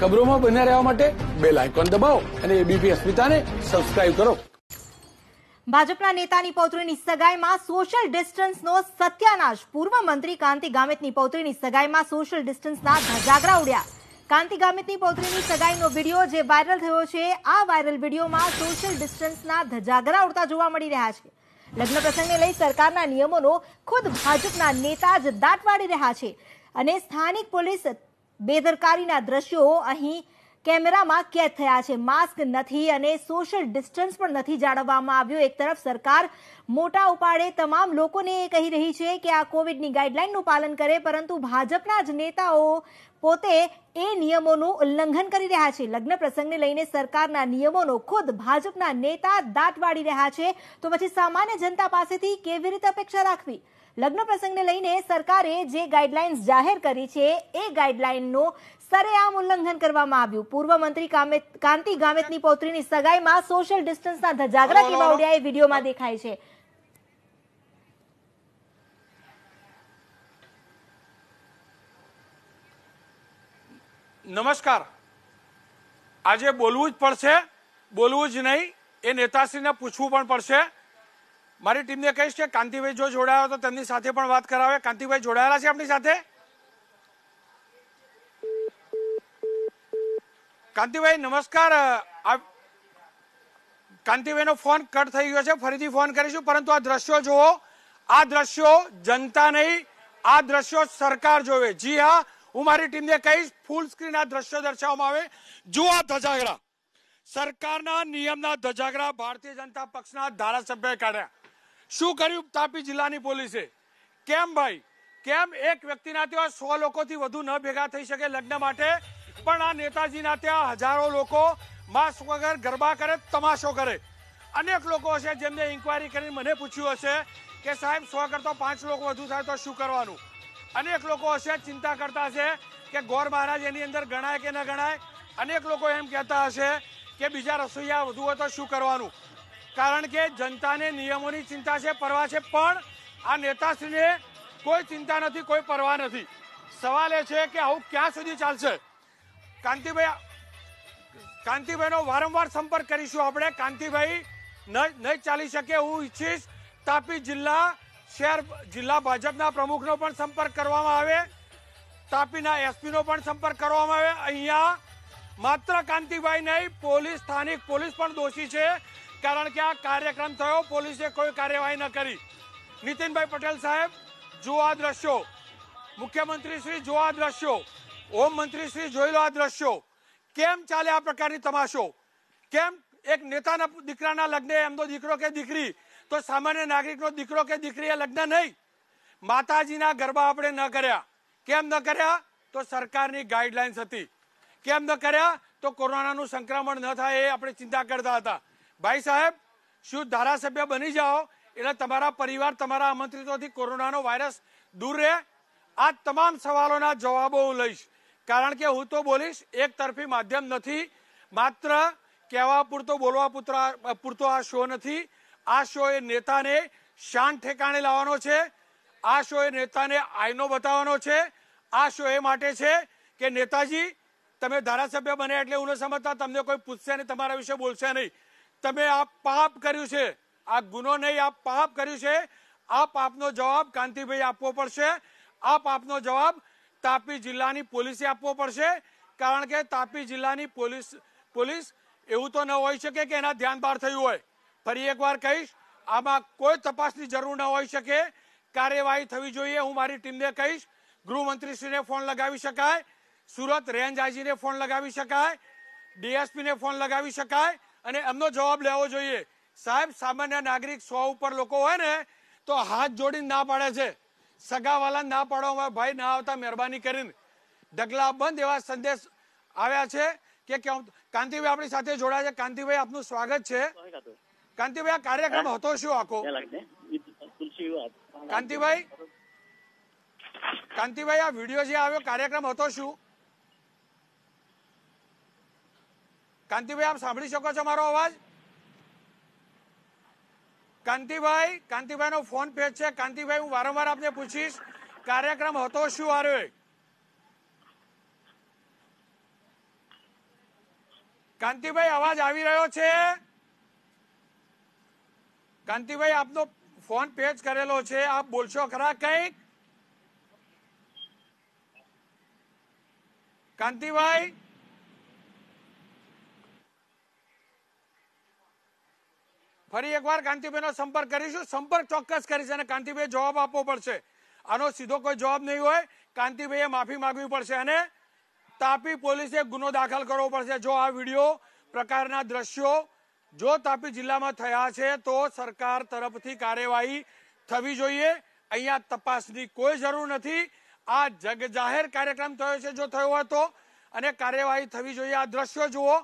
ખબરોમાં બન્યા રહેવા માટે બેલ આઇકોન દબાવો અને એબીપી અસ્મિતાને સબસ્ક્રાઇબ કરો. ભાજપના નેતાની પૌત્રીની સગાઈમાં સોશિયલ ડિસ્ટન્સનો સત્યાનાશ. પૂર્વ મંત્રી કાંતિ ગામિતની પૌત્રીની સગાઈમાં સોશિયલ ડિસ્ટન્સના ધજાગરા ઉડ્યા. કાંતિ ગામિતની પૌત્રીની સગાઈનો વીડિયો જે વાયરલ થયો છે, આ વાયરલ વિડીયોમાં સોશિયલ ડિસ્ટન્સના ધજાગરા ઉડતા જોવા મળી રહ્યા છે. લગ્ન પ્રસંગને લઈ સરકારના નિયમોનો ખુદ ભાજપના નેતા જ દાટ વાળી રહ્યા છે. અને સ્થાનિક પોલીસ બેદરકારીના દ્રશ્યો અહીં કેમેરામાં કેદ થયા છે. માસ્ક નથી અને સોશિયલ ડિસ્ટન્સ પણ નથી જાળવવામાં આવ્યું. એક તરફ સરકાર મોટા ઉપાડે તમામ લોકોને એ કહી રહી છે કે આ કોવિડની ગાઈડલાઈનનું પાલન કરે, પરંતુ ભાજપના જ નેતાઓ પોતે એ નિયમોનું ઉલ્લંઘન કરી રહ્યા છે. લગ્ન પ્રસંગને લઈને સરકારના નિયમોનો ખુદ ભાજપના નેતા દાટ વાળી રહ્યા છે. તો પછી સામાન્ય જનતા પાસેથી કેવી રીતે અપેક્ષા રાખવી? લગ્ન પ્રસંગને લઈને સરકારે જે ગાઈડલાઇન્સ જાહેર કરી છે એ ગાઈડલાઇનનું સરેઆમ ઉલ્લંઘન કરવામાં આવ્યું. પૂર્વ મંત્રી કાંતિ ગામેતની પૌત્રીની સગાઈમાં સોશિયલ ડિસ્ટન્સના ધજાગરા કેવા ઉડ્યા એ વિડીયોમાં દેખાય છે. નમસ્કાર. આજે બોલવું જ પડશે બોલવું જ નહીં એ નેતાશ્રીને પૂછવું પણ પડશે. મારી ટીમને કહીશ કે કાંતિભાઈ જો જોડાયો તો તેમની સાથે પણ વાત કરાવે. કાંતિભાઈ, જોડાયેલા છે આપણી સાથે? કાંતિભાઈ, નમસ્કાર. કાંતિભાઈનો ફોન કટ થઈ ગયો છે. ફરીથી ફોન કરીશું. પરંતુ આ દ્રશ્યો જુઓ. આ દ્રશ્યો જનતા નહીં. આ દ્રશ્યો સરકાર જોવે. જી હા, હું મારી ટીમને કહીશ ફૂલ સ્ક્રીન આ દ્રશ્યો દર્શાવવામાં આવે. જુઓ આ ધજાગરા. સરકારના નિયમના ધજાગરા ભારતીય જનતા પક્ષના ધારાસભ્યએ કાઢ્યા. શું કર્યું તાપી જિલ્લાની પોલીસે? કેમ ભાઈ? કેમ એક વ્યક્તિના ત્યાં સો લોકોથી વધુ ન ભેગા થઈ શકે લગ્ન માટે? પણ આ નેતાજીના ત્યાં હજારો લોકો માસ્ક વગર ગરબા કરે, તમાશો કરે. અનેક લોકો હશે જેમને ઇન્કવાયરી કરીને મને પૂછ્યું હશે કે સાહેબ, સો કરતો પાંચ લોકો વધુ થાય તો શું કરવાનું? અનેક લોકો હશે ચિંતા કરતા હશે કે ગોર મહારાજ એની અંદર ગણાય કે ન ગણાય? અનેક લોકો એમ કહેતા હશે કે બીજા રસોઈયા વધુ હોય તો શું કરવાનું? કારણ કે જનતાને નિયમોની ચિંતા છે, પરવા છે, પણ આ નેતાશ્રીને કોઈ ચિંતા નથી, કોઈ પરવા નથી. સવાલ એ છે કે આવું ક્યાં સુધી ચાલશે? કાંતિભાઈ, કાંતિભાઈનો વારંવાર સંપર્ક કરીશું આપણે. કાંતિભાઈ નહીં ચાલી શકે હું ઈચ્છીશ. તાપી જિલ્લા શહેર, જિલ્લા ભાજપના પ્રમુખનો પણ સંપર્ક કરવામાં આવે. તાપીના એસપીનો પણ સંપર્ક કરવામાં આવે. અહીંયા માત્ર કાંતિભાઈ નહીં, પોલીસ, સ્થાનિક પોલીસ પણ દોષી છે. કારણ કે આ કાર્યક્રમ થયો, પોલીસે કોઈ કાર્યવાહી ન કરી. નીતિનભાઈ પટેલ સાહેબ જુઓ આ દ્રશ્યો. મુખ્યમંત્રી શ્રી જુઓ દ્રશ્યો. હોમ મંત્રી શ્રી જોઈ લો આ દ્રશ્યો. કેમ ચાલે આ પ્રકારની તમાશો? કેમ એક નેતાના દીકરાના લગ્ન એમનો દીકરો કે દીકરી? તો સામાન્ય નાગરિકનો દીકરો કે દીકરી એ લગ્ન નહીં. માતાજીના ગરબા આપણે ન કર્યા. કેમ ન કર્યા? તો સરકારની ગાઈડલાઇન્સ હતી. કેમ ન કર્યા? તો કોરોનાનું સંક્રમણ ન થાય એ આપણે ચિંતા કરતા હતા. ભાઈ સાહેબ, શું ધારાસભ્ય બની જાઓ? એટલે તમારા પરિવાર તમારા આમંત્રિતોથી કોરોનાનો વાયરસ દૂર રહે? આ તમામ સવાલોના જવાબો હું લઈશ. કારણ કે હું તો બોલીશ, એક તરફી માધ્યમ નથી. માત્ર કહેવા પૂરતો, બોલવા પૂરતો આ શો નથી. આ શો એ નેતાને શાન ઠેકાણે લાવવાનો છે. આ શો એ નેતાને આઈનો બતાવવાનો છે. આ શો એ માટે છે કે નેતાજી, તમે ધારાસભ્ય બને એટલે હું ન સમજતા, તમને કોઈ પૂછશે નહીં, તમારા વિશે બોલશે નહીં. તમે આ પાપ કર્યું છે. આ ગુનો નહીં આ પાપ કર્યું છે. આ પાપનો જવાબ કાંતિભાઈ આપવો પડશે. આ પાપનો જવાબ તાપી જિલ્લાની પોલીસે આપવો પડશે. કારણ કે તાપી જિલ્લાની પોલીસ પોલીસ એવું તો ન હોઈ શકે કે એના ધ્યાન બહાર થયું હોય. ફરી એકવાર કહીશ, આમાં કોઈ તપાસની જરૂર ન હોઈ શકે. કાર્યવાહી થવી જોઈએ હું મારી ટીમને કહીશ. ગૃહમંત્રીશ્રીને ફોન લગાવી શકાય. સુરત રેન્જ આઈજીને ફોન લગાવી શકાય. ડીએસપીને ફોન લગાવી શકાય. અને એમનો જવાબ લેવો જોઈએ. સાહેબ, સામાન્ય નાગરિક સો ઉપર લોકો હોય ને, તો હાથ જોડીને ના પાડે છે. સગાવાલા ના પાડવામાં ભાઈ ના આવતા મહેરબાની કરીને. ઢગલા બંધ એવા સંદેશ આવ્યા છે કે કાંતિભાઈ આપણી સાથે જોડાયા છે. કાંતિભાઈ, આપનું સ્વાગત છે. કાંતિભાઈ, આ કાર્યક્રમ હતો શું આખો? કાંતિભાઈ? કાંતિભાઈ, આ વીડિયો જે આવ્યો, કાર્યક્રમ હતો શું? કાંતિભાઈ, આપ સાંભળી શકો છો મારો અવાજ? કાંતિભાઈ કાંતિભાઈ નો ફોન પેજ છે. કાંતિભાઈ, હું વારંવાર આપને પૂછીશ, કાર્યક્રમ હતો શું આર્યો કાંતિભાઈ, અવાજ આવી રહ્યો છે? કાંતિભાઈ, આપનો ફોન પેજ કરેલો છે. આપ બોલશો ખરા કંઈક? કાંતિભાઈ ફરી એકવાર કાંતિભાઈનો સંપર્ક કરીશું. સંપર્ક ચોક્કસ કરીશ અને કાંતિભાઈ જવાબ આપવો પડશે. આનો સીધો કોઈ જવાબ નહીં હોય. કાંતિભાઈએ માફી માંગવી પડશે અને તાપી પોલીસે ગુનો દાખલ કરવો પડશે. જો આ વીડિયો પ્રકારના દ્રશ્યો જો તાપી જિલ્લામાં થયા છે, તો સરકાર તરફથી કાર્યવાહી થવી જોઈએ. અહીંયા તપાસની કોઈ જરૂર નથી. આ જગ જાહેર કાર્યક્રમ થયો છે, જો થયો હોય તો. અને કાર્યવાહી થવી જોઈએ. આ દ્રશ્યો જુઓ.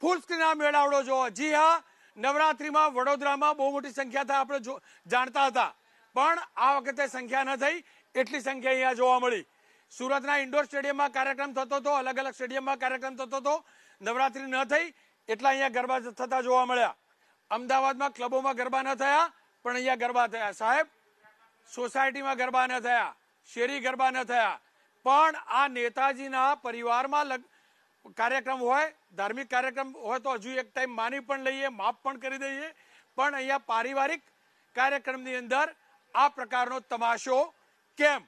ફૂલ સ્ક્રીન મેળાવડો જુઓ. જી હા નવરાત્રીમાં વડોદરામાં બહુ મોટી સંખ્યા થાય, આપણે જાણતા હતા. પણ આ વખતે સંખ્યા ન થઈ, એટલી સંખ્યા અહીંયા જોવા મળી. સુરતના ઇન્ડોર સ્ટેડિયમમાં કાર્યક્રમ થતો હતો, અલગ અલગ સ્ટેડિયમમાં કાર્યક્રમ થતો હતો. નવરાત્રી ન થઈ, એટલા અહીંયા ગરબા થતા જોવા મળ્યા. અમદાવાદમાં ક્લબોમાં ગરબા ન થયા, પણ અહીંયા ગરબા થયા. સાહેબ, સોસાયટીમાં ગરબા ન થયા, શેરી ગરબા ન થયા. પણ આ નેતાજીના પરિવારમાં કાર્યક્રમ હોય, ધાર્મિક કાર્યક્રમ હોય તો હજુ એક ટાઈમ માની પણ લઈએ માફ પણ કરી દઈએ. પણ અહીંયા પારિવારિક કાર્યક્રમની અંદર આ પ્રકારનો તમાશો કેમ?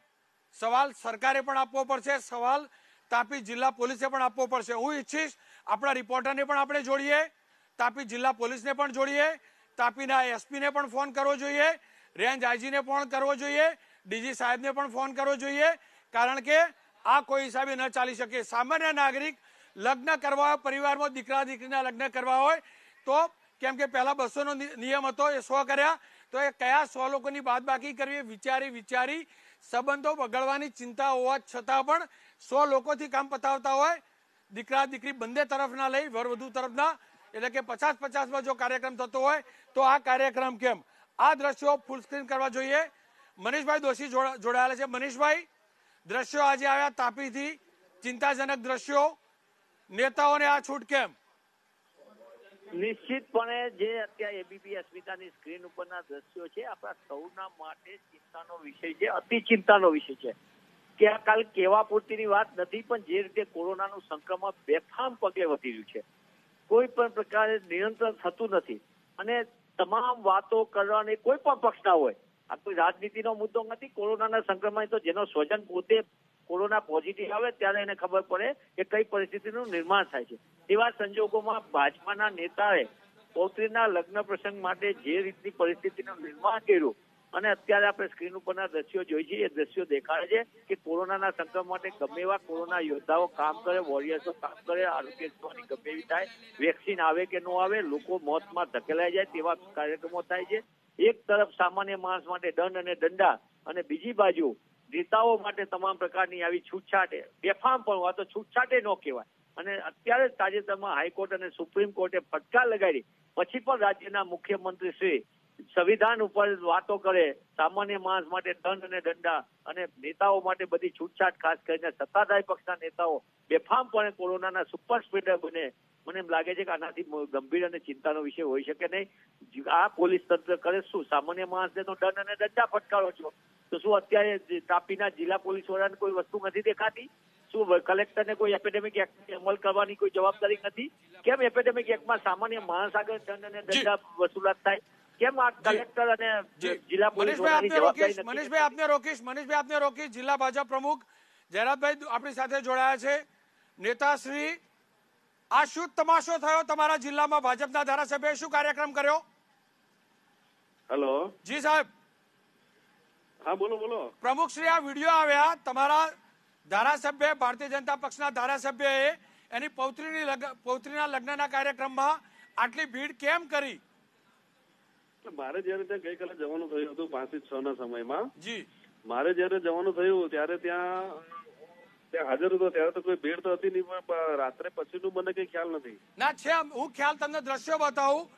સવાલ સરકારે પણ આપવો પડશે, સવાલ તાપી જિલ્લા પોલીસે પણ આપવો પડશે. હું ઈચ્છીશ આપણા રિપોર્ટરને પણ આપણે જોડીએ, તાપી જિલ્લા પોલીસને પણ જોડીએ, તાપીના એસપીને પણ ફોન કરવો જોઈએ, રેન્જ આઈજીને પણ કરવો જોઈએ, ડીજી સાહેબને પણ ફોન કરવો જોઈએ, કારણ કે આ કોઈ હિસાબે ન ચાલી શકે. સામાન્ય નાગરિક લગ્ન કરવા હોય, પરિવારમાં દીકરા દીકરીના લગ્ન કરવા હોય, તો કેમ કે પહેલા બસોનો નિયમ હતો, એ સો કર્યા, તો એ કયા સો લોકોની બાદબાકી કરવી વિચારી વિચારી સંબંધો બગડવાની ચિંતા હોવા છતાં પણ સો લોકોથી કામ પતાવતા હોય, દીકરા દીકરી બંને તરફના લઈ વરવધુ તરફના, એટલે કે પચાસ પચાસમાં જો કાર્યક્રમ થતો હોય, તો આ કાર્યક્રમ કેમ? આ દ્રશ્યો ફૂલ સ્ક્રીન કરવા જોઈએ. મનીષભાઈ દોશી જોડાયેલા છે. મનીષભાઈ, દ્રશ્યો આજે આવ્યા તાપીથી ચિંતાજનક દ્રશ્યો. નેતાઓને આ છૂટ કેમ? નિશ્ચિતપણે જે અત્યારે એબીપી અસ્મિતાની સ્ક્રીન ઉપરના દ્રશ્યો છે, આપણા સૌના માટે ચિંતાનો વિષય છે, અતિ ચિંતાનો વિષય છે. કે આ કાલ કેવા પૂરતીની વાત નથી, પણ જે રીતે કોરોનાનું સંક્રમણ બેફામ પગલે વધી રહ્યું છે. કોઈ પણ પ્રકારે નિયંત્રણ થતું નથી. અને તમામ વાતો કરવાની કોઈ પણ પક્ષના હોય. આ કોઈ રાજનીતિનો મુદ્દો નથી, કોરોનાના સંક્રમણ તો જેનો સ્વજન પોતે કોરોના પોઝિટિવ આવે ત્યારે એને ખબર પડે કે કઈ પરિસ્થિતિનું નિર્માણ થાય છે. તેવા સંજોગોમાં ભાજપાના નેતાએ પૌત્રીના લગ્ન પ્રસંગ માટે જે રીતની પરિસ્થિતિનું નિર્માણ કર્યું અને અત્યારે આપણે સ્ક્રીન ઉપરના દ્રશ્યો જોઈ છીએ, એ દ્રશ્યો દેખાડે છે કે કોરોનાના સંક્રમણ માટે ગમે એવા કોરોના યોદ્ધાઓ કામ કરે વોરિયર્સો કામ કરે આરોગ્ય સેવાની ગમે એવી થાય વેક્સિન આવે કે ન આવે, લોકો મોતમાં ધકેલાઈ જાય તેવા કાર્યક્રમો થાય છે. એક તરફ સામાન્ય માણસ માટે દંડ અને દંડા અને બીજી બાજુ નેતાઓ માટે તમામ પ્રકારની આવી છૂટછાટ, બેફામ પણ હોય તો છૂટછાટે ન કહેવાય. અને અત્યારે તાજેતરમાં હાઈકોર્ટ અને સુપ્રીમ કોર્ટે ફટકાર લગાડી. પછી પણ રાજ્યના મુખ્યમંત્રી શ્રી સંવિધાન ઉપર વાતો કરે, સામાન્ય માણસ માટે દંડ અને દંડા અને નેતાઓ માટે બધી છૂટછાટ, ખાસ કરીને સત્તાધારી પક્ષના નેતાઓ બેફામપણે કોરોનાના સુપર સ્પ્રેડર બને. મને એમ લાગે છે કે આનાથી ગંભીર અને ચિંતાનો વિષય હોઈ શકે નહીં. આ પોલીસ તંત્ર કરે શું? સામાન્ય માણસને તો દંડ અને દંડા ફટકારો છો. તો શું અત્યારે તાપીના જિલ્લા પોલીસ વડાને કોઈ વસ્તુ નથી દેખાતી? શું કલેક્ટરને કોઈ એપેડેમિક એક્ટ અમલ કરવાની કોઈ જવાબદારી નથી? કેમ એપિડેમિક એક્ટમાં સામાન્ય માણસ આગળ દંડ અને દંડા વસૂલાત થાય? કેમ આ કલેક્ટર અને જિલ્લા પોલીસ વડાની જવાબદારી નથી મનીષભાઈ આપને રોકીશ મનીષભાઈ આપને રોકીશ જિલ્લા ભાજપ પ્રમુખ જયરાજભાઈ આપણી સાથે જોડાયા છે. નેતાશ્રી આ શું તમાશો થયો તમારા જિલ્લામાં ભાજપના ધારાસભ્યએ શું કાર્યક્રમ કર્યો? હેલો. જી સાહેબ. હા બોલો બોલો. પ્રમુખ શ્રી આ વીડિયો આવ્યા તમારા ધારાસભ્ય ભારતીય જનતા પક્ષના ધારાસભ્યએ એની પૌત્રીની પૌત્રીના લગ્નના કાર્યક્રમમાં આટલી ભીડ કેમ કરી? મારે જયારે ત્યાં ગઈકાલે જવાનું થયું હતું પાંચથી છ ના સમયમાં જી. મારે જયારે જવાનું થયું ત્યારે ત્યાં ત્યાં હાજર હતો ત્યારે તો કોઈ ભીડ તો હતી નહીં પણ રાત્રે પછીનું મને કઈ ખ્યાલ નથી. ના છે હું ખ્યાલ તમને દ્રશ્યો બતાવું.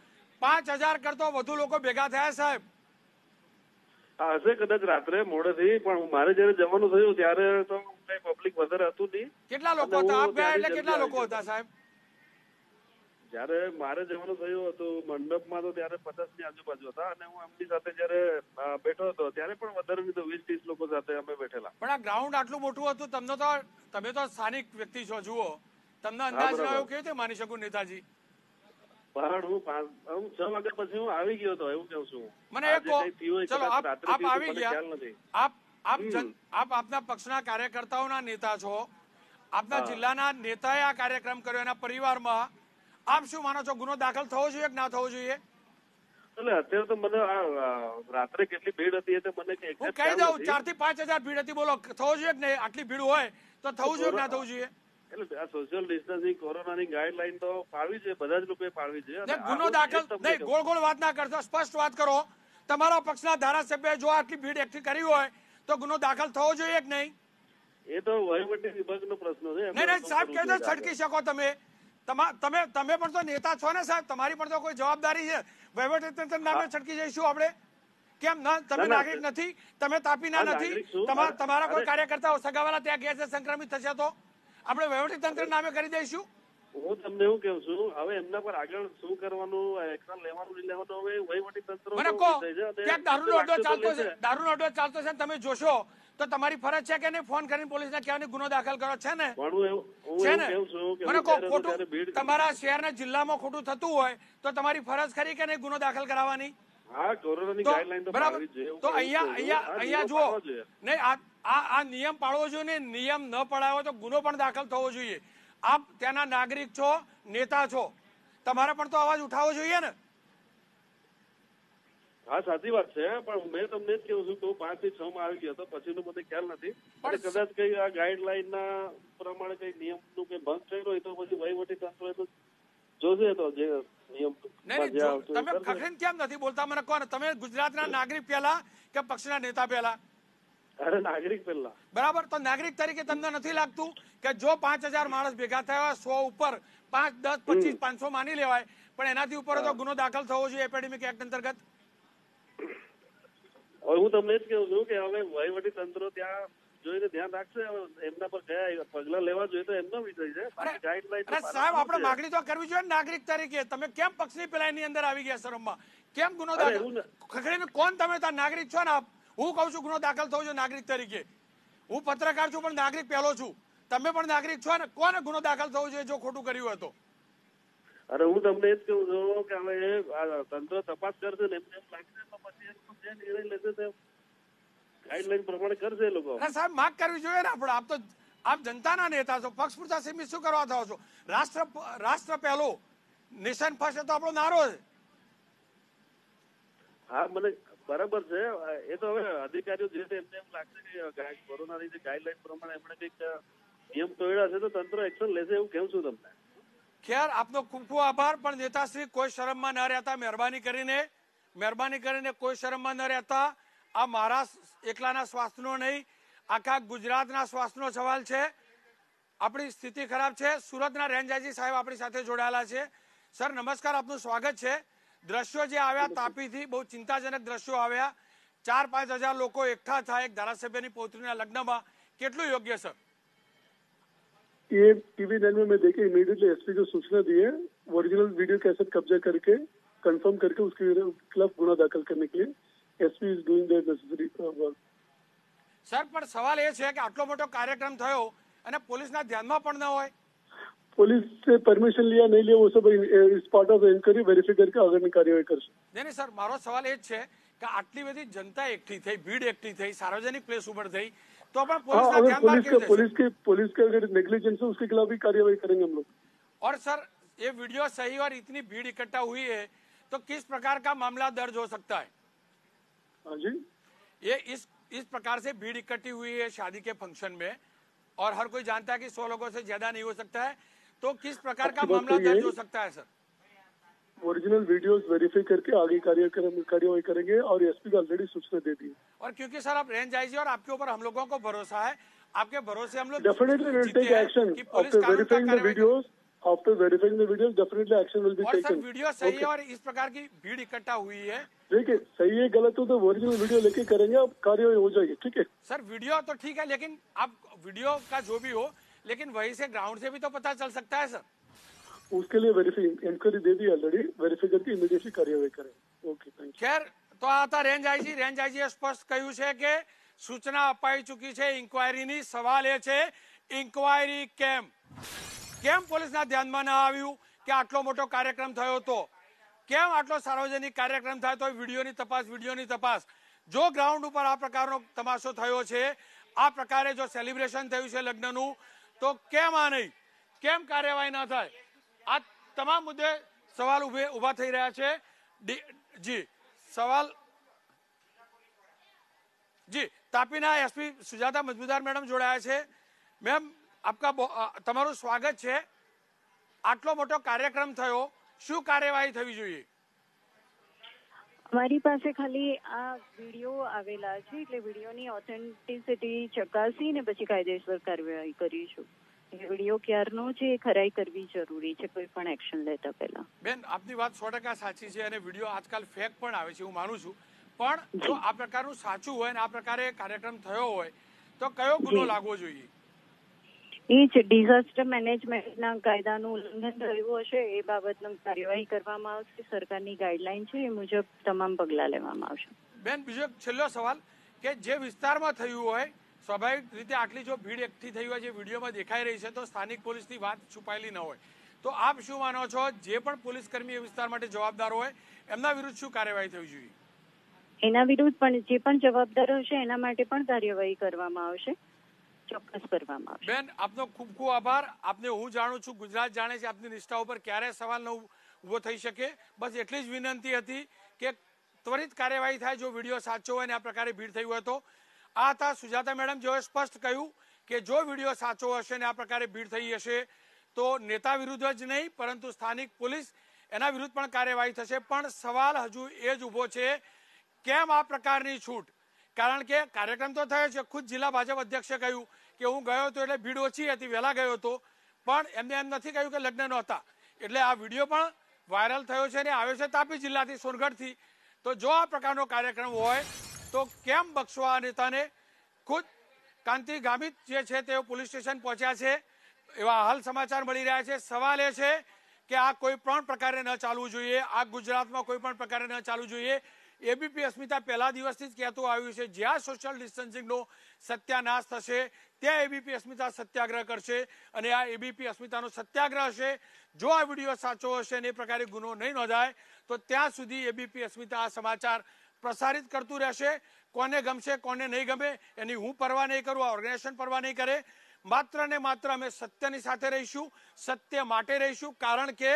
પાંચ હજાર કરતો વધુ લોકો ભેગા થયા સાહેબ. હશે કદાચ રાત્રે મોડેથી પણ મારે જયારે જવાનું થયું ત્યારે તો કઈ પબ્લિક વધારે હતું નહીં. કેટલા લોકો હતા? આપ ગયા એટલે ત્યારે કેટલા લોકો હતા સાહેબ? જયારે મારે જવાનું થયું હતું મંડપમાં તો ત્યારે પચાસની આજુબાજુ હતા અને હું એમની સાથે જયારે બેઠો હતો ત્યારે પણ વધારે નહીં વીસ ત્રીસ લોકો સાથે અમે બેઠેલા. પણ આ ગ્રાઉન્ડ આટલું મોટું હતું તમને તો તમે તો સ્થાનિક વ્યક્તિ છો જુઓ. તમને અંદાજ. રહ્યો કેવી રીતે માની શકું નેતાજી? પણ હું હું છ વાગ્યા પછી હું આવી ગયો હતો એવું કહું છું. મને એ આજે કહો. કંઈ થયું હોય ચલો આપ આપ આવી ગયા. આપ આપ આપ આપના પક્ષના કાર્યકર્તાઓના નેતા છો. આપના જિલ્લાના નેતાએ આ કાર્યક્રમ કર્યો એના પરિવારમાં. આપ શું માનો છો ગુનો દાખલ થવો જોઈએ કે ના થવો જોઈએ? એટલે અત્યારે તો મને રાત્રે કેટલી ભીડ હતી એ તો મને હું કહી દઉં ચારથી પાંચ હજાર ભીડ હતી બોલો. થવો જોઈએ કે નહીં? આટલી ભીડ હોય તો થવું જોઈએ કે ના થવું જોઈએ? એટલે આ સોશિયલ ડિસ્ટન્સિંગ કોરોનાની ગાઈડલાઈન તો પાડવી જોઈએ બધા જ લોકોએ પાડવી જોઈએ ગુનો દાખલ એ જ તમને નહીં ગોળ ગોળ વાત ના કરશો સ્પષ્ટ વાત કરો. તમારા પક્ષના ધારાસભ્ય જો આટલી ભીડ એકઠી કરી હોય તો ગુનો દાખલ થવો જોઈએ કે નહીં? એ તો વહીવટી વિભાગનો પ્રશ્ન છે નહીં નહીં સાહેબ કહે છટકી શકો તમે. તમે તમે પણ તો નેતા છો ને સાહેબ. તમારી પણ તો કોઈ જવાબદારી છે. વહીવટી તંત્ર નામે છટકી જઈશું આપણે. કેમ ના? તમે નાગરિક નથી તમે તાપીના નથી. તમારા કોઈ. કાર્યકર્તાઓ સગાવાલા ત્યાં ગયા છે સંક્રમિત થશે તો? આપણે વહીવટીતંત્ર નામે કરી દઈશું. હું તમને એવું કેવું છું હવે એમના પર આગળ શું કરવાનું એક્શન લેવાનું નહીં લેવાનું હવે વહીવટી તંત્ર મને કહો ક્યાંક દારૂનો અડ્ડો ચાલતો છે દારૂનો અડ્ડો ચાલતો છે તમે જોશો તો તમારી ફરજ છે કે નહીં ફોન કરીને પોલીસને કહેવાની ગુનો દાખલ કરો છે ને? છે ને? મને કહો ખોટું તમારા શહેરના જિલ્લામાં ખોટું થતું હોય તો તમારી ફરજ ખરી કે નહીં ગુનો દાખલ કરાવવાની? હા કોરોનાની ગાઈડલાઈન તો બરાબર તો અહીંયા અહીંયા અહીંયા જુઓ. નહીં આ આ આ નિયમ પાળવો જોઈએ ને નિયમ ન પડાવો તો ગુનો પણ દાખલ થવો જોઈએ. આપ ત્યાંના નાગરિક છો નેતા છો. તમારે પણ તો અવાજ ઉઠાવવો જોઈએ ને. હા સાચી વાત છે પણ મેં તમને જ કેવું છું કે હું પાંચથી છ માં આવી ગયો હતો પછીનું મને ખ્યાલ નથી. પણ કદાચ કઈ આ ગાઈડલાઈન ના પ્રમાણે કઈ નિયમનું કઈ ભંગ થયેલો હોય તો પછી વહીવટી તંત્ર તો જોશે તો જે નિયમ તમે ખખડીને કેમ નથી બોલતા? મને કોને તમે ગુજરાતના નાગરિક પહેલા કે પક્ષના નેતા પહેલા? અરે નાગરિક પહેલા બરાબર તો નાગરિક તરીકે તમને નથી લાગતું કે જો પાંચ હજાર માણસ ભેગા થયા સો ઉપર પાંચ દસ પચીસ પાંચસો માની લેવાય પણ એનાથી ઉપર તો ગુનો દાખલ થવો જોઈએ એપેડેમિક એક્ટ અંતર્ગત? હું તમને જ કહું છું કે હવે વહીવટી તંત્રો ત્યાં જોઈને ધ્યાન રાખશે એમના પર કયા પગલા લેવા જોઈએ તો એમનો વિષય છે ગાઈડલાઈન સાહેબ આપણે માગણી તો કરવી જોઈએ ને નાગરિક તરીકે. તમે કેમ પક્ષની પેલાની અંદર આવી ગયા શરમમાં કેમ ગુનો દાખલ? ખખડીને કોણ તમે ત્યાં નાગરિક છો ને આપ? હું કહું છું ગુનો દાખલ થવો જોઈએ નાગરિક તરીકે. હું પત્રકાર છું પણ નાગરિક પહેલો છું. તમે પણ નાગરિક છો ને કોને ગુનો દાખલ થવો જોઈએ જો ખોટું કર્યું હતું અરે હું તમને એ જ કહું છું કે હવે તંત્ર તપાસ કરશે ને એમને એમ લાગશે તો પછી જે નિર્ણય લેશે તે ગાઈડલાઈન પ્રમાણે કરશે લોકો. અરે સાહેબ માગ કરવી જોઈએ ને આપણે. આપ તો આપ જનતાના નેતા છો. પક્ષ પૂરતા સીમિત શું કરવા થાવ છો? રાષ્ટ્ર રાષ્ટ્ર પહેલો. નિશાન ફર્સ્ટ તો આપણો નારો છે. હા મને બરાબર છે. એ તો હવે અધિકારીઓ જે છે એમને એમ લાગશે કે કોરોનાની જે ગાઈડલાઈન પ્રમાણે એમણે કંઈક નિયમ તોડ્યા છે તો તંત્ર એક્શન લેશે એવું કેવું છું તમને. ખેર, આપનો ખૂબ ખૂબ આભાર. પણ નેતાશ્રી, કોઈ શરમમાં ન રહેતા. મહેરબાની કરીને મહેરબાની કરીને કોઈ શરમમાં ન રહેતા. આ મારા એકલાના સ્વાસ્થ્યનો નહીં, આખા ગુજરાતના સ્વાસ્થ્યનો સવાલ છે. આપણી સ્થિતિ ખરાબ છે. સુરતના રેન્જાજી સાહેબ આપણી સાથે જોડાયેલા છે. સર, નમસ્કાર. આપનું સ્વાગત છે. દ્રશ્યો જે આવ્યા તાપીથી બહુ ચિંતાજનક દ્રશ્યો આવ્યા ચાર પાંચ હજાર લોકો એકઠા થાય એક ધારાસભ્યની પૌત્રીના લગ્નમાં કેટલું યોગ્ય સર ये टीवी नाइन में मैं देखे इमीडिएटली एसपी को सूचना दी है ओरिजिनल वीडियो कैसेट कब्जा करके कंफर्म करके उसके खिलाफ गुना दाखिल करने के लिए SP is doing the necessary work sir પણ સવાલ એ છે કે આટલો મોટો કાર્યક્રમ થયો અને પોલીસના ધ્યાનમાં પણ ન હોય पुलिस से परमिशन लिया नहीं लिया वो सब इस पार्ट ऑफ इंक्वायरी वेरीफाई करके आगे कार्रवाई कर सकते નહીં નહીં સર મારો સવાલ એ જ છે કે આટલી બધી જનતા એકઠી થઈ ભીડ એકઠી થઈ સાર્વજનિક પ્લેસ ઉપર થઈ તો પણ हाँ પોલીસના अगर ધ્યાનમાં पुलिस का કેવી पुलिस જશે? के पुलिस के अगर नेग्लिजेंस है उसके खिलाफ भी कार्रवाई करेंगे हम लोग और सर ये वीडियो सही और इतनी भीड़ इकट्ठा हुई है तो किस प्रकार का मामला दर्ज हो सकता है हाँ जी ये इस इस प्रकार से भीड़ इकट्ठी हुई है शादी के फंक्शन में और हर कोई जानता है कि सौ लोगों से ज्यादा नहीं हो सकता है तो किस प्रकार का मामला दर्ज हो। सकता है सर? ओरिजिनल वीडियोस वेरीफाई करके आगे कार्य कार्यवाही करेंगे और एसपी को ऑलरेडी सूचना दे दी और क्योंकि सर आप रेंज आईजी और आपके ऊपर हम लोगों को भरोसा है आपके भरोसे हम लोग Definitely we will जीते take action कि पुलिस after कानून का verifying the कार्रवाई videos. After verifying the videos, definitely action will be और सर taken. वीडियो सही है और इस प्रकार की भीड़ इकट्ठा हुई है। देखिए सही है गलत हो तो ओरिजिनल वीडियो लेके करेंगे अब कार्यवाही हो जाएगी ठीक है? सर वीडियो तो ठीक है लेकिन अब वीडियो का जो भी हो लेकिन वहीं से ग्राउंड से भी तो पता चल सकता है सर उसके लिए वेरीफाई इंक्वायरी दे दी ऑलरेडी वेरीफाई करके इमीडिएटली कार्यवाही करेंगे ओके थैंक यू ખેર તો આ હતા રેન્જ આઈજી રેન્જ આઈજીએ સ્પષ્ટ કહ્યું છે કે સૂચના અપાઈ ચૂકી છે ઇન્કવાયરીની સવાલ એ છે ઇન્કવાયરી કેમ કેમ પોલીસના ધ્યાનમાં ના આવ્યું કે આટલો મોટો કાર્યક્રમ થયો હતો કેમ આટલો સાર્વજનિક કાર્યક્રમ થાય તો વિડીયોની તપાસ વિડીયોની તપાસ જો ગ્રાઉન્ડ ઉપર આ પ્રકારનો તમાશો થયો છે આ પ્રકારે જો સેલિબ્રેશન થયું છે લગ્નનું તો કેમ આ નહીં? કેમ કાર્યવાહી ના થાય? આ તમામ મુદ્દે સવાલ ઉભે, ઊભા થઈ રહ્યા છે. જી, સવાલ, જી, તાપીના એસપી સુજાતા મજમુદાર મેડમ જોડાયા છે. મેમ, આપકા તમારું સ્વાગત છે. આટલો મોટો કાર્યક્રમ થયો, શું કાર્યવાહી થવી જોઈએ? અમારી પાસે ખાલી આ વીડિયો આવેલા છે એટલે વિડીયોની ઓથેન્ટિસિટી ચકાસી ને પછી કાયદેસર કાર્યવાહી કરીશું વીડિયો ક્યારનો છે એ ખરાઈ કરવી જરૂરી છે કોઈ પણ એક્શન લેતા પહેલા. બેન આપની વાત સો ટકા સાચી છે અને વીડિયો આજકાલ ફેક પણ આવે છે હું માનું છું. પણ જો આ પ્રકારનું સાચું હોય અને આ પ્રકારે કાર્યક્રમ થયો હોય તો કયો ગુનો લાગવો જોઈએ? એ જ ડિઝાસ્ટર મેનેજમેન્ટના કાયદાનું ઉલ્લંઘન થયું હશે એ બાબતનું કાર્યવાહી કરવામાં આવશે. સરકારની ગાઈડલાઈન છે એ મુજબ તમામ પગલાં લેવામાં આવશે. બેન બીજો છેલ્લો સવાલ કે જે વિસ્તારમાં થયું હોય સ્વાભાવિક રીતે આટલી જો ભીડ એકઠી થઈ હોય જે વિડીયોમાં દેખાઈ રહી છે તો સ્થાનિક પોલીસની વાત છુપાયેલી ન હોય. તો આપ શું માનો છો જે પણ પોલીસ કર્મી એ વિસ્તાર માટે જવાબદાર હોય એમના વિરુદ્ધ શું કાર્યવાહી થવી જોઈએ? એના વિરુદ્ધ પણ જે પણ જવાબદાર હશે એના માટે પણ કાર્યવાહી કરવામાં આવશે. ચોક્કસ કરવામાં આવશે. બેન, આપનો ખૂબ ખૂબ આભાર. આપને હું જાણું છું, ગુજરાત જાણે છે આપની નિષ્ઠા ઉપર ક્યારે સવાલ ન ઊભો થઈ શકે. બસ એટલી જ વિનંતી હતી કે ત્વરિત કાર્યવાહી થાય જો વીડિયો સાચો હોય અને આ પ્રકારે ભીડ થઈ હોય તો. આ હતા સુજાતા મેડમ, જેઓએ સ્પષ્ટ કહ્યું કે જો વીડિયો સાચો હશે ને આ પ્રકારે ભીડ થઈ હશે, તો નેતા વિરુદ્ધ જ નહીં, પરંતુ સ્થાનિક પોલીસ એના વિરુદ્ધ પણ કાર્યવાહી થશે. પણ સવાલ હજુ એ જ ઊભો છે, કેમ આ પ્રકારની છૂટ? કારણ કે કાર્યક્રમ તો થયો છે. ખુદ જિલ્લા ભાજપ અધ્યક્ષે કહ્યું કે હું ગયો હતો એટલે ભીડ ઓછી હતી, વહેલા ગયો હતો. પણ એમને એમ નથી કહ્યું કે લગ્ન નહોતા. એટલે આ વીડિયો પણ વાયરલ થયો છે અને આવ્યો છે તાપી જિલ્લાથી સોનગઢથી. તો જો આ પ્રકારનો કાર્યક્રમ હોય, તો કેમ બક્ષો આ નેતાને ખુદ કાંતિ ગામિત જે છે તેઓ પોલીસ સ્ટેશન પહોંચ્યા છે. એવા હાલ સમાચાર મળી રહ્યા છે. સવાલ એ છે કે આ કોઈ પણ પ્રકારે ન ચાલવું જોઈએ. આ ગુજરાતમાં કોઈ પણ પ્રકારે ન ચાલવું જોઈએ. એબીપી અસ્મિતા પહેલા દિવસથી જ કહેતું આવ્યું છે, જ્યાં સોશિયલ ડિસ્ટન્સિંગનો સત્યાનાશ થશે ત્યાં એબીપી અસ્મિતા સત્યાગ્રહ કરશે અને આ એબીપી અસ્મિતાનો સત્યાગ્રહ હશે. જો આ વીડિયો સાચો હશે અને એ પ્રકારે ગુનો નહીં નોંધાય, તો ત્યાં સુધી એબીપી અસ્મિતા આ સમાચાર પ્રસારિત કરતું રહેશે. કોને ગમશે, કોને નહીં ગમે, એની હું પરવા નહીં કરું, આ ઓર્ગેનાઇઝેશન પરવા નહીં કરે. માત્ર ને માત્ર અમે સત્યની સાથે રહીશું, સત્ય માટે રહીશું, કારણ કે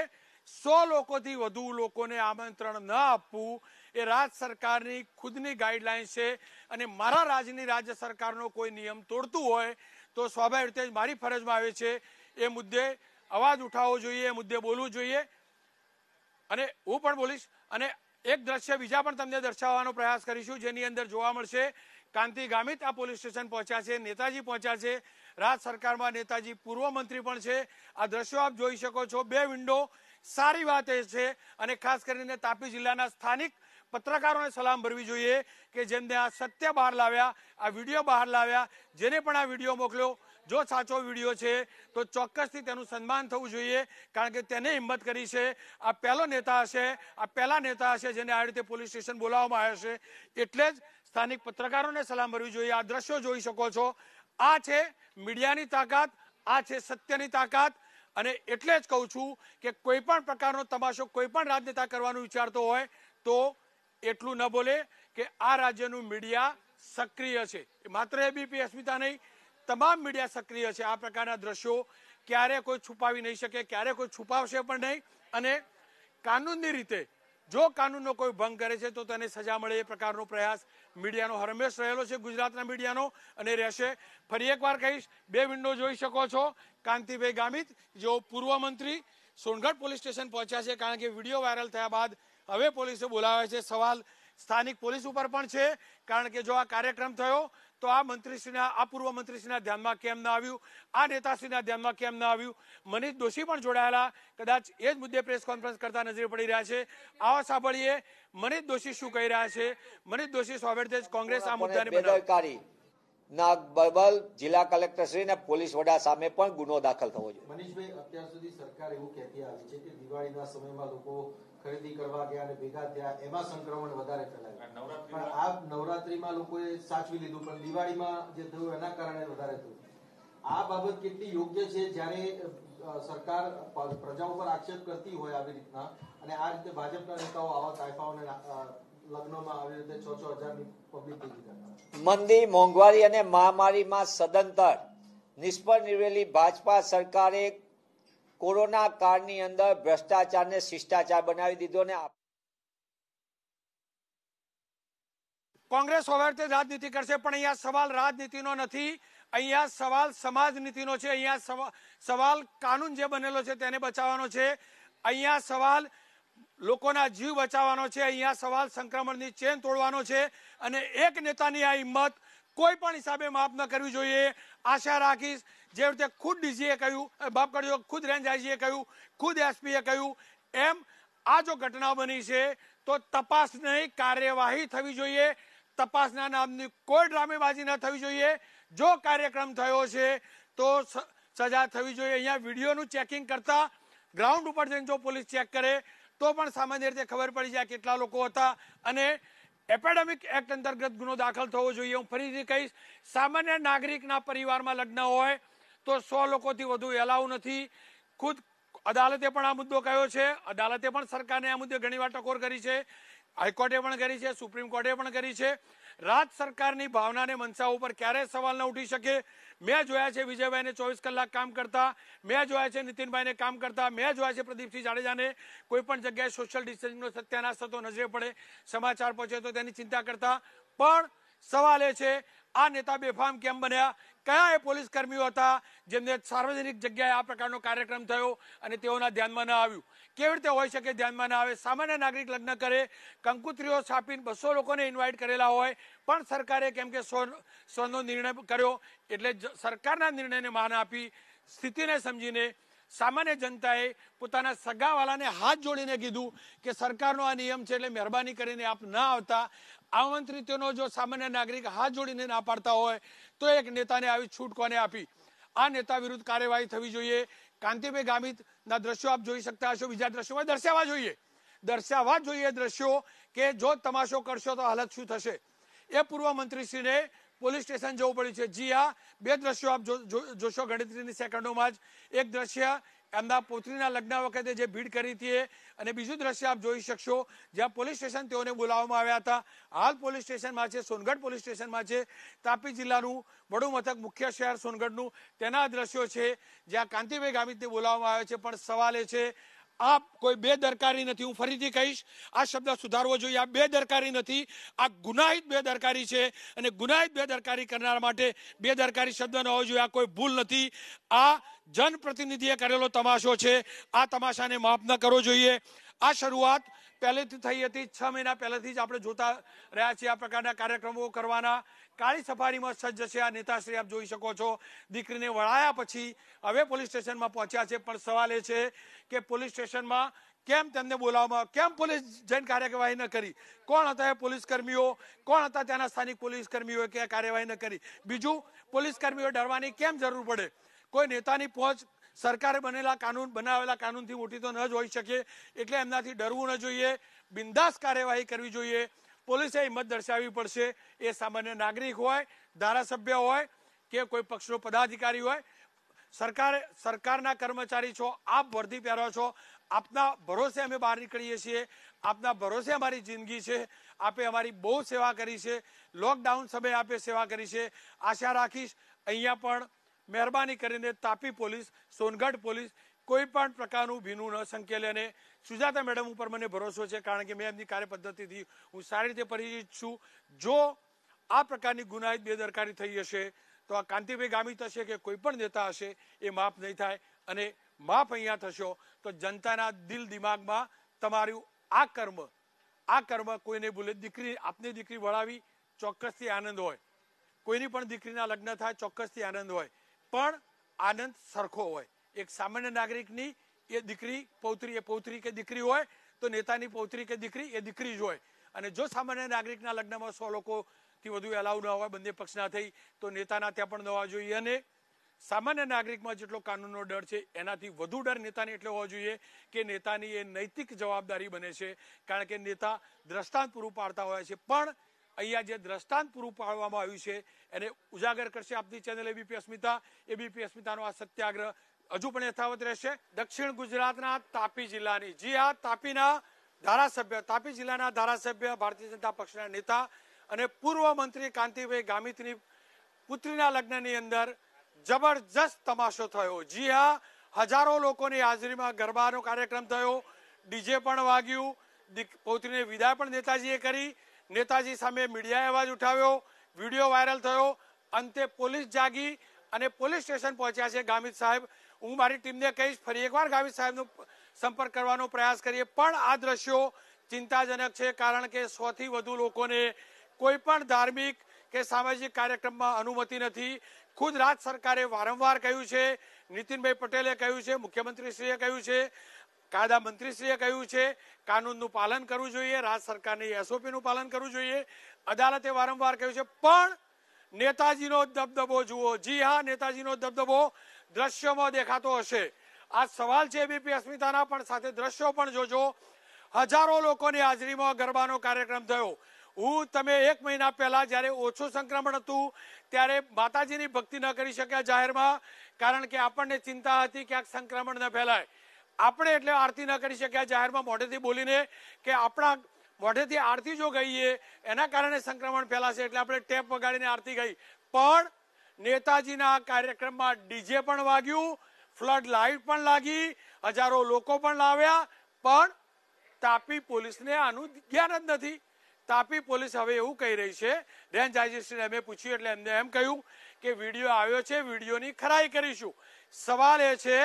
સો લોકોથી વધુ લોકોને આમંત્રણ ન આપવું એ રાજ સરકારની ખુદની ગાઈડલાઇન છે અને મારા રાજ્યની રાજ્ય સરકારનો કોઈ નિયમ તોડતું હોય તો સ્વાભાવિક રીતે મારી ફરજમાં આવે છે. એ મુદ્દે અવાજ ઉઠાવવો જોઈએ, એ મુદ્દે બોલવું જોઈએ. અને હું પણ બોલીશ અને એક દ્રશ્ય બીજા પણ તમને દર્શાવવાનો પ્રયાસ કરીશું, જેની અંદર જોવા મળશે, કાંતિ ગામિત આ પોલીસ સ્ટેશન પહોંચ્યા છે, નેતાજી પહોંચ્યા છે, રાજ સરકારમાં નેતાજી પૂર્વ મંત્રી પણ છે. આ દ્રશ્યો આપ જોઈ શકો છો, બે વિન્ડો સારી વાત એ છે અને ખાસ કરીને તાપી જિલ્લાના સ્થાનિક પત્રકારોને સલામ ભરવી જોઈએ કે જેમને આ સત્ય બહાર લાવ્યા, આ વીડિયો બહાર લાવ્યા, જેને પણ આ વીડિયો મોકલ્યો. જો સાચો વીડિયો છે, તો ચોક્કસથી તેનું સન્માન થવું જોઈએ, કારણ કે તેને હિંમત કરી છે. આ પહેલો નેતા હશે, આ પહેલા નેતા હશે જેને આ રીતે પોલીસ સ્ટેશન બોલાવવામાં આવ્યો છે. એટલે જ સ્થાનિક પત્રકારોને સલામ ભરવી જોઈએ. આ દ્રશ્યો જોઈ શકો છો. આ છે મીડિયાની તાકાત, આ છે સત્યની તાકાત. અને એટલે જ કહું છું કે કોઈ પણ પ્રકારનો તમાશો કોઈ પણ રાજનેતા કરવાનું વિચારતો હોય, તો એટલું ન બોલે કે આ રાજ્યનું મીડિયા સક્રિય છે. માત્ર એબીપી અસ્મિતા નહીં, તમામ મીડિયા સક્રિય છે. આ પ્રકારના દ્રશ્યો ક્યારે કોઈ છુપાવી નહીં શકે, ક્યારે કોઈ છુપાવશે પણ નહીં. અને કાનૂનની રીતે, જો કાનૂનનો કોઈ ભંગ કરે છે, તો તેને સજા મળે એ પ્રકારનો પ્રયાસ મીડિયાનો હરમેશ રહેલો છે, ગુજરાતના મીડિયાનો, અને રહેશે. ફરી એકવાર કહીશ, બે વિન્ડો જોઈ શકો છો. કાંતિભાઈ ગામિત, જેઓ પૂર્વ મંત્રી સોનગઢ પોલીસ સ્ટેશન પહોંચ્યા છે કારણ કે વીડિયો વાયરલ થયા બાદ હવે પોલીસે બોલાવ્યા છે. સવાલ સ્થાનિક પોલીસ ઉપર પણ છે કારણ કે જો આ કાર્યક્રમ થયો તો આ મંત્રીશ્રીના આ પૂર્વ મંત્રીશ્રીના ધ્યાનમાં કેમ ના આવ્યું? આ નેતાશ્રીના ધ્યાનમાં કેમ ના આવ્યું? મનીષ દોશી પણ જોડાયેલા કદાચ એ જ મુદ્દે પ્રેસ કોન્ફરન્સ કરતા નજરે પડી રહ્યા છે. આવા સાંભળીએ મનીષ દોશી શું કહી રહ્યા છે? મનીષ દોશી રીતે કોંગ્રેસ આ મુદ્દાને બેદરકારી ના બબલ જિલ્લા કલેક્ટરશ્રી ને અને પોલીસ વડા સામે પણ ગુનો દાખલ થવો જોઈએ. મનીષભાઈ અત્યાર સુધી સરકાર એવું કહેતી આવી છે કે દિવાળીના સમયમાં લોકો ખરીદી કરવા ગયા અને ભેગા થયા એમાં સંક્રમણ વધારે ફેલાયું. પણ આ નવરાત્રીમાં લોકોએ સાચવી લીધું પણ દિવાળીમાં જે થયું એના કારણે વધારે થયું. આ બાબત કેટલી યોગ્ય છે જ્યારે સરકાર પ્રજા ઉપર આક્ષેપ કરતી હોય આવી રીતના અને આ રીતે ભાજપના નેતાઓ આવા કાયફાઓને લગ્નમાં આવી રીતે છ છ હજારની મંદી, મોંઘવારી અને મહામારીમાં સદંતર નિષ્ફળ નીવડેલી ભાજપા સરકારે કોરોના કાળની અંદર ભ્રષ્ટાચારને શિષ્ટાચાર બનાવી દીધો ને કોંગ્રેસ હવે તે રાજનીતિ કરશે, પણ અહીંયા સવાલ રાજનીતિનો નથી. અહીંયા સવાલ સમાજ નીતિનો છે. અહીંયા સવા- સવાલ કાનૂન જે બનેલો છે તેને બચાવવાનો છે. અહીંયા સવાલ લોકોના જીવ બચાવવાનો છે, અહીંયા સવાલ સંક્રમણની ચેન તોડવાનો છે અને એક નેતાની આ હિંમત કોઈ પણ હિસાબે માફ ન કરવી જોઈએ. આશા રાખીશ, જે રીતે ખુદ ડીજીએ કહ્યું બાપ કરજો, ખુદ રેન્જ આઈજીએ કહ્યું, ખુદ એસપીએ કહ્યું, એમ આ જો ઘટના બની છે, તો તપાસની કાર્યવાહી થવી જોઈએ. તપાસના નામની કોઈ ડ્રામેબાજી ન થવી જોઈએ. જો કાર્યક્રમ થયો છે, તો સજા થવી જોઈએ. અહીંયા વિડીયોનું ચેકિંગ કરતા, ગ્રાઉન્ડ ઉપર જઈને જો પોલીસ ચેક કરે તો પણ સામાન્ય રીતે ખબર પડી જાય કેટલા લોકો હતા. અને એપેડેમિક એક્ટ અંતર્ગત ગુનો દાખલ થવો જોઈએ. હું ફરીથી કહીશ, સામાન્ય નાગરિકના પરિવારમાં લગ્ન હોય તો સો લોકોથી વધુ એલાવ નથી. ખુદ અદાલતે પણ આ મુદ્દો કહ્યો છે. અદાલતે પણ સરકારને આ મુદ્દે ઘણીવાર ટકોર કરી છે. હાઈકોર્ટે પણ કરી છે. સુપ્રીમ કોર્ટે પણ કરી છે. રાજ સરકારની ભાવનાને મનસા ઉપર ક્યારેય સવાલ ન ઉઠી શકે? મેં જોયા છે વિજયભાઈને ચોવીસ કલાક કામ કરતા. મેં જોયા છે નીતિનભાઈને કામ કરતા. મેં જોયા છે પ્રદીપસિંહ જાડેજાને કોઈ પણ જગ્યાએ સોશિયલ ડિસ્ટન્સિંગનો સત્યાનાશ થતો નજરે પડે. સમાચાર પહોંચે તો તેની ચિંતા કરતા. પણ સવાલ એ છે, આ નેતા બેફામ કેમ બન્યા? કયા એ પોલીસ કર્મીઓ હતા જેમને સાર્વજનિક જગ્યાએ આ પ્રકારનો કાર્યક્રમ થયો અને તેઓના ધ્યાનમાં ન આવ્યું? કેવી રીતે હોઈ શકે ધ્યાનમાં ના આવે? સામાન્ય નાગરિક લગ્ન કરે, કંકુત્રીઓ છાપીને બસો લોકોને ઇન્વાઇટ કરેલા હોય, પણ સરકારે કેમ કે સો સોનો નિર્ણય કર્યો, એટલે સરકારના નિર્ણયને માન આપી, સ્થિતિને સમજીને સામાન્ય જનતાએ પોતાના સગાવાલાને હાથ જોડીને કીધું કે સરકારનો આ નિયમ છે એટલે મહેરબાની કરીને આપ ના આવતા. આમંત્રિતોનો જો સામાન્ય નાગરિક હાથ જોડીને ના પાડતા હોય, તો એક નેતાને આવી છૂટ કોને આપી. આ નેતા વિરુદ્ધ કાર્યવાહી થવી જોઈએ. કાંતિભાઈ ગામિત ના દ્રશ્યો આપ જોઈ શકતા હશો. બીજા દ્રશ્યોમાં દર્શાવવા જોઈએ. દર્શાવવા જોઈએ દ્રશ્યો કે જો તમાશો કરશો તો હાલત શું થશે? એ પૂર્વ મંત્રીશ્રીને પોલીસ સ્ટેશન જવું પડ્યું છે. જી હા, બે દ્રશ્યો આપ જોશો ગણતરીની સેકન્ડોમાં જ. એક દ્રશ્ય એમના પુત્રીના લગ્ન વખતે જે ભીડ કરી હતી અને બીજું દ્રશ્ય આપ જોઈ શકશો, જ્યાં પોલીસ સ્ટેશન તેઓને બોલાવવામાં આવ્યા હતા. હાલ પોલીસ સ્ટેશનમાં છે, સોનગઢ પોલીસ સ્ટેશનમાં છે, તાપી જિલ્લાનું વડું મથક મુખ્ય શહેર સોનગઢનું. તેના દ્રશ્યો છે, જ્યાં કાંતિભાઈ ગામિતને બોલાવવામાં આવ્યા છે. પણ સવાલ એ છે આ કોઈ બેદરકારી નથી, હું ફરીથી કહીશ, આ શબ્દ સુધારવો જોઈએ. આ બેદરકારી નથી, આ ગુનાહિત બેદરકારી છે. અને ગુનાહિત બેદરકારી કરનાર માટે બેદરકારી શબ્દ ન હોવો જોઈએ. આ કોઈ ભૂલ નથી. આ જનપ્રતિનિધિએ કરેલો તમાશો છે. આ તમાશાને માફ ન કરવો જોઈએ. આ શરૂઆત પહેલેથી થઈ હતી. છ મહિના પહેલેથી જ આપણે જોતા રહ્યા છીએ આ પ્રકારના કાર્યક્રમો કરવાના. કાળી સફારીમાં સજ્જ છે. આ નેતાશ્રી આપ જોઈ શકો છો. દીકરીને વળાયા પછી હવે પોલીસ સ્ટેશનમાં પહોંચ્યા છે. પણ સવાલ એ છે કે પોલીસ સ્ટેશનમાં કેમ તેમને બોલાવવામાં કેમ પોલીસ જઈને કાર્યવાહી ન કરી? કોણ હતા એ પોલીસ કર્મીઓ કોણ હતા ત્યાંના સ્થાનિક પોલીસ કર્મીઓએ કે કાર્યવાહી ન કરી? બીજું પોલીસ કર્મીઓ ડરવાની કેમ જરૂર પડે? કોઈ નેતાની પહોંચ સરકારે બનેલા કાનૂન, બનાવેલા કાનૂનથી મોટી તો ન જ હોઈ શકે, એટલે એમનાથી ડરવું ન જોઈએ, બિંદાસ કાર્યવાહી કરવી જોઈએ. પોલીસે હિંમત દર્શાવવી પડશે. એ સામાન્ય નાગરિક હોય, ધારાસભ્ય હોય કે કોઈ પક્ષનો પદાધિકારી હોય, સરકાર, સરકારના કર્મચારી છો, આપ વર્ધી પહેરો છો, આપના ભરોસે અમે બહાર નીકળીએ છીએ, આપના ભરોસે અમારી જિંદગી છે, આપે અમારી બહુ સેવા કરી છે, લોકડાઉન સમયે આપે સેવા કરી છે. આશા રાખીશ, અહીંયા પણ મહેરબાની કરીને તાપી પોલીસ, સોનગઢ પોલીસ કોઈ પણ પ્રકારનું ભીનું ન સંકેલે અને સુજાતા મેડમ ઉપર મને ભરોસો છે કારણ કે મેં એમની કાર્યપદ્ધતિથી હું સારી રીતે પરિચિત છું. જો આ પ્રકારની ગુનાહિત બેદરકારી થઈ હશે, તો આ કાંતિભાઈ ગામિત હશે કે કોઈ પણ નેતા હશે, એ માફ નહીં થાય અને માફ અહીંયા થશો તો જનતાના દિલ દિમાગમાં તમારું આ કર્મ આ કર્મ કોઈને ભૂલે. દીકરી, આપની દીકરી વળાવી ચોક્કસથી આનંદ હોય. કોઈની પણ દીકરીના લગ્ન થાય ચોક્કસથી આનંદ હોય. પણ આનંદ સરખો હોય. એક સામાન્ય નાગરિકની એ દીકરી પૌત્રી, એ પૌત્રી કે દીકરી હોય, તો નેતાની પૌત્રી કે દીકરી એ દીકરી જ હોય. અને જો સામાન્ય નાગરિકના લગ્નમાં સો લોકોથી વધુ એલાવ ન હોય, બંને પક્ષના થઈ, તો નેતાના ત્યાં પણ ન હોવા જોઈએ. અને સામાન્ય નાગરિકમાં જેટલો કાનૂનનો ડર છે, એનાથી વધુ ડર નેતાને એટલો હોવો જોઈએ કે નેતાની એ નૈતિક જવાબદારી બને છે. કારણ કે નેતા દ્રષ્ટાંત પૂરું પાડતા હોય છે. પણ અહીંયા જે દ્રષ્ટાંત પૂરું પાડવામાં આવ્યું છે, એને ઉજાગર કરશે આપની ચેનલ એબીપી અસ્મિતા. એબીપી અસ્મિતાનો આ સત્યાગ્રહ હજુ પણ યથાવત રહેશે. દક્ષિણ ગુજરાતના તાપી જિલ્લાની, જી હા, તાપીના ધારાસભ્ય, તાપી જિલ્લાના ધારાસભ્ય ભારતીય જનતા પક્ષના નેતા અને પૂર્વ મંત્રી કાંતિભાઈ ગામિતની પુત્રીના લગ્નની અંદર જબરજસ્ત તમાશો થયો. જી હા, હજારો લોકોની હાજરીમાં ગરબાનો કાર્યક્રમ થયો. ડીજે પણ વાગ્યું. પૌત્રીને વિદાય પણ નેતાજીએ કરી. નેતાજી સામે મીડિયાએ અવાજ ઉઠાવ્યો, વીડિયો વાયરલ થયો, અંતે પોલીસ જાગી અને પોલીસ સ્ટેશન પહોંચ્યા છે ગામિત સાહેબ. હું મારી ટીમને કહીશ, ફરી એકવાર ગામિત સાહેબનો સંપર્ક કરવાનો પ્રયાસ કરીએ. પણ આ દ્રશ્યો ચિંતાજનક છે, કારણ કે સોથી વધુ લોકોને કોઈ પણ ધાર્મિક કે સામાજિક કાર્યક્રમમાં અનુમતિ નથી. ખુદ રાજ્ય સરકારે વારંવાર કહ્યું છે, નીતિનભાઈ પટેલે કહ્યું છે, મુખ્યમંત્રીશ્રીએ કહ્યું છે કાયદા મંત્રીશ્રીએ કહ્યું છે, કાનૂનનું પાલન કરવું જોઈએ, રાજ્ય સરકારની એસઓપીનું પાલન કરવું જોઈએ. અદાલતે વારંવાર કહ્યું છે, પણ નેતાજીનો દબદબો જુઓ. જી હા, નેતાજીનો દબદબો દ્રશ્યોમાં દેખાતો હશે. આ સવાલ છે એબીપી અસ્મિતાના, પણ સાથે દ્રશ્યો પણ જોજો. હજારો લોકોની હાજરીમાં ગરબાનો કાર્યક્રમ થયો. હું તમે એક મહિના પહેલા જ્યારે ઓછું સંક્રમણ હતું, ત્યારે માતાજીની ભક્તિ ન કરી શક્યા જાહેરમાં, કારણ કે આપણને ચિંતા હતી કે આ સંક્રમણ ન ફેલાય. આપણે એટલે આરતી ન કરી શક્યા જાહેરમાં મોઢેથી બોલીને કે આપણા મોઢેથી આરતી જો ગઈએ, એના કારણે સંક્રમણ ફેલાશે એટલે આપણે ટેપ વગાડીને આરતી ગઈ. પણ નેતાજીના કાર્યક્રમમાં ડીજે પણ વાગ્યું, ફ્લડ લાઇટ પણ લાગી, હજારો લોકો પણ લાવ્યા, પણ તાપી પોલીસને આનું જ્ઞાન જ નથી. તાપી પોલીસ હવે એવું કહી રહી છે. રેન્જ આઈજીશ્રીને અમે પૂછ્યું એટલે એમને એમ કહ્યું કે વીડિયો આવ્યો છે, વિડીયોની ખરાઈ કરીશું. સવાલ એ છે,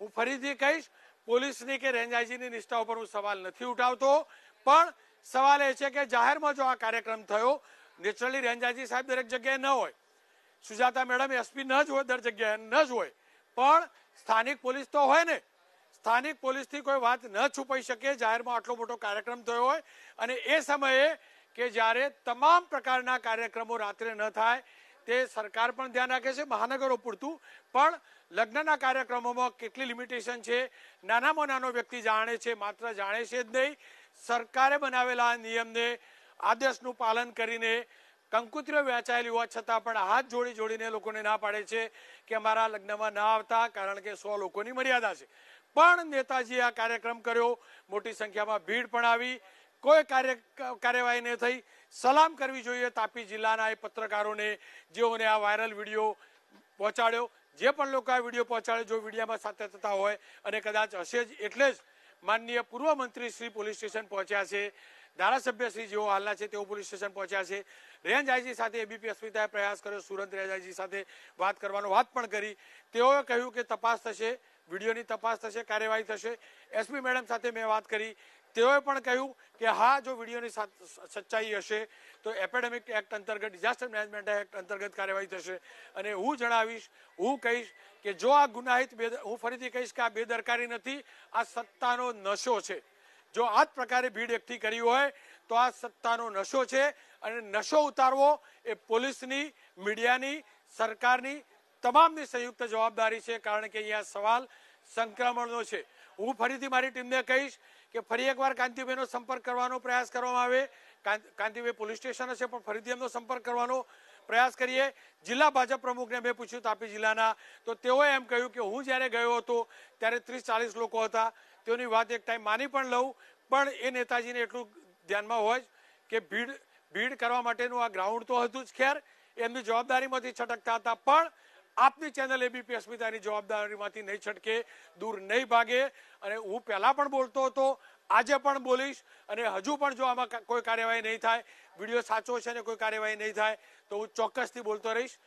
હું ફરીથી કહીશ પોલીસની કે રેન્જ આઈજીની નિષ્ઠા ઉપર હું સવાલ નથી ઉઠાવતો, પણ સવાલ એ છે કે જાહેરમાં જો આ કાર્યક્રમ થયો, નેચરલી રેન્જ સાહેબ દરેક જગ્યાએ ન હોય. સુજાતા મેડમ એસપી ન જ હોય, દર જગ્યાએ ન જ હોય. પણ સ્થાનિક પોલીસ તો હોય ને. સ્થાનિક પોલીસથી કોઈ વાત ન છુપાઈ શકે, જાહેરમાં આટલો મોટો કાર્યક્રમ થયો હોય. અને એ સમયે કે જ્યારે તમામ પ્રકારના કાર્યક્રમો રાત્રે ન થાય, તે સરકાર પણ ધ્યાન રાખે છે, મહાનગરો પૂરતું. પણ લગ્નના કાર્યક્રમોમાં કેટલી લિમિટેશન છે? નાનામાં નાનો વ્યક્તિ જાણે છે, માત્ર જાણે છે જ નહીં. સરકારે બનાવેલા નિયમને, આદેશનું પાલન કરીને કંકુત્રીઓ વહેંચાયેલી હોવા છતાં પણ હાથ જોડી જોડીને લોકોને ના પાડે છે કે અમારા લગ્નમાં ના આવતા, કારણ કે સો લોકોની મર્યાદા છે. પણ નેતાજીએ આ કાર્યક્રમ કર્યો. મોટી સંખ્યામાં ભીડ પણ આવી. કોઈ કાર્ય, કાર્યવાહી નહીં થઈ. સલામ કરવી જોઈએ તાપી જિલ્લાના એ પત્રકારોને જેઓને આ વાયરલ વીડિયો પહોંચાડ્યો. જે પણ લોકો આ વીડિયો પહોંચાડે, જો વિડીયામાં સાથે થતા હોય અને કદાચ હશે જ, એટલે જ માનનીય પૂર્વ મંત્રી શ્રી પોલીસ સ્ટેશન પહોંચ્યા છે. ધારાસભ્ય શ્રી જેઓ હાલના છે તેઓ પોલીસ સ્ટેશન પહોંચ્યા છે. રેન્જ આઈજી સાથે એબીપી અસ્મિતાએ પ્રયાસ કર્યો. સુરત રેન્જ આઈજી સાથે વાત કરવાનો વાત પણ કરી. તેઓએ કહ્યું કે તપાસ થશે, વિડીયોની તપાસ થશે, કાર્યવાહી થશે. એસપી મેડમ સાથે મેં વાત કરી. તેઓએ પણ કહ્યું કે હા, જો વિડીયોની સાચ- સચ્ચાઈ હશે, તો એપેડેમિક એક્ટ અંતર્ગત, ડિઝાસ્ટર મેનેજમેન્ટ એક્ટ અંતર્ગત કાર્યવાહી થશે. અને હું જણાવીશ, હું કહીશ કે જો આ ગુનાહિત હું ફરીથી કહીશ કે આ બેદરકારી નથી, આ સત્તાનો નશો છે. જો આ જ પ્રકારે ભીડ એકઠી કરી હોય, તો આ સત્તાનો નશો છે અને નશો ઉતારવો એ પોલીસની, મીડિયાની, સરકારની તમામની સંયુક્ત જવાબદારી છે. કારણ કે અહીંયા સવાલ સંક્રમણનો છે. હું ફરીથી મારી ટીમને કહીશ કે ફરી એકવાર કાંતિભાઈનો સંપર્ક કરવાનો પ્રયાસ કરવામાં આવે. કાંત- કાંતિભાઈ પોલીસ સ્ટેશન હશે, પણ ફરીથી એમનો સંપર્ક કરવાનો પ્રયાસ કરીએ. જિલ્લા ભાજપ પ્રમુખને મેં પૂછ્યું તાપી જિલ્લાના, તો તેઓએ એમ કહ્યું કે હું જ્યારે ગયો હતો, ત્યારે ત્રીસ ચાલીસ લોકો હતા. તેઓની વાત એક ટાઈમ માની પણ લઉં, પણ એ નેતાજીને એટલું ધ્યાનમાં હોય કે ભીડ ભીડ કરવા માટેનું આ ગ્રાઉન્ડ તો હતું જ, ખેર. એમની જવાબદારીમાંથી છટકતા હતા, પણ આપની ચેનલ એબીપી અસ્મિતાની જવાબદારીમાંથી નહીં છટકે, દૂર નહીં ભાગે. અને હું પહેલા પણ બોલતો હતો, આજે પણ બોલીશ. અને હજુ પણ જો આમાં કોઈ કાર્યવાહી નહીં થાય, વીડિયો સાચો છે ને કોઈ કાર્યવાહી નહીં થાય, તો હું ચોક્કસથી બોલતો રહીશ.